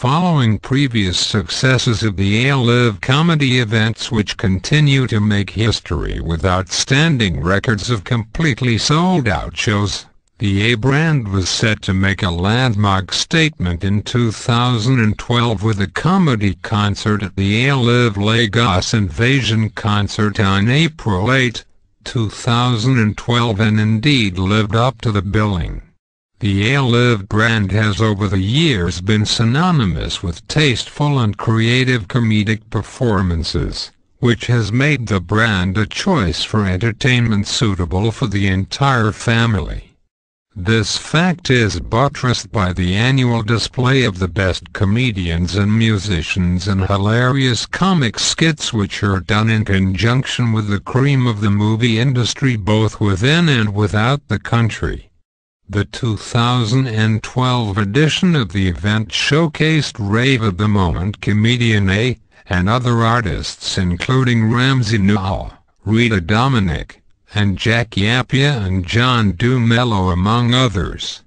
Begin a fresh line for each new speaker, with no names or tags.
following previous successes of the AY Live comedy events which continue to make history with outstanding records of completely sold-out shows. The AY brand was set to make a landmark statement in 2012 with a comedy concert at the AY Live Lagos Invasion concert on April 8, 2012 and indeed lived up to the billing. The AY Live brand has over the years been synonymous with tasteful and creative comedic performances, which has made the brand a choice for entertainment suitable for the entire family. This fact is buttressed by the annual display of the best comedians and musicians and hilarious comic skits which are done in conjunction with the cream of the movie industry both within and without the country. The 2012 edition of the event showcased Rave of the Moment comedian AY, and other artists including Ramsey Nouah, Rita Dominic, and Jackie Appiah and John Dumelo among others.